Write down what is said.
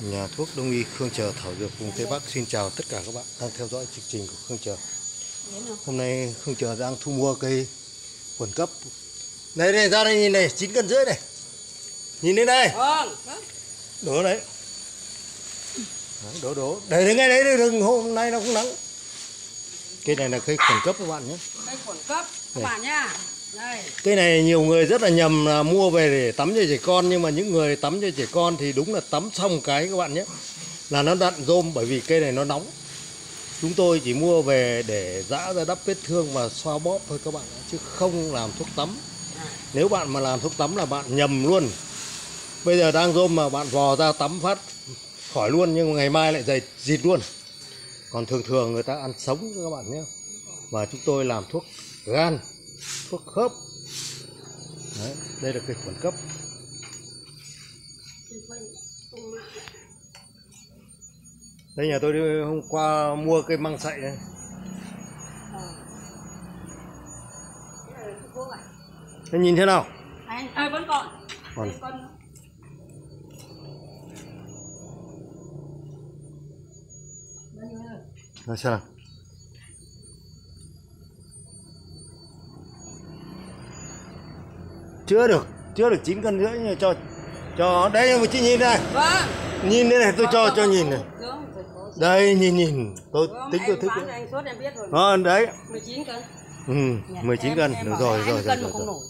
Nhà thuốc Đông y Khương Chờ Thảo Dược vùng Tây Bắc xin chào tất cả các bạn đang theo dõi chương trình của Khương Chờ. Hôm nay Khương Chờ đang thu mua cây quần cấp. Này này ra đây nhìn này, 9 cân rưỡi này. Nhìn đến đây, Vâng. đổ đấy. Đổ đổ. Để đến ngay đấy đừng hôm nay nó cũng nắng. Cây này là cây quần cấp các bạn nhé. Đây khuẩn cấp các bạn nha. Cây này nhiều người rất là nhầm là mua về để tắm cho trẻ con nhưng mà những người tắm cho trẻ con thì đúng là tắm xong cái các bạn nhé là nó đặn rôm bởi vì cây này nó nóng. Chúng tôi chỉ mua về để giã ra đắp vết thương và xoa bóp thôi các bạn chứ không làm thuốc tắm. Nếu bạn mà làm thuốc tắm là bạn nhầm luôn. Bây giờ đang rôm mà bạn vò ra tắm phát khỏi luôn nhưng mà ngày mai lại dày dịt luôn. Còn thường thường người ta ăn sống các bạn nhé. Và chúng tôi làm thuốc gan, thuốc khớp. Đấy, đây là cây khuẩn cấp. Đây nhà tôi đi hôm qua mua cây măng sậy này. Thế nhìn thế nào? Anh à, vẫn còn. Còn. Đây, xem nào. Chưa được, chưa được 9 cân rưỡi cho cho đây mà chị nhìn đây. Vâng. Nhìn đây này tôi cho cho nhìn này. Đây nhìn nhìn, tôi Vâng, tính tôi thích. cho anh suốt em biết rồi. Ờ đấy. 19 cân. Ừ, 19 cân, Em- em được rồi rồi 20 rồi cân rồi. không rồi. nổi.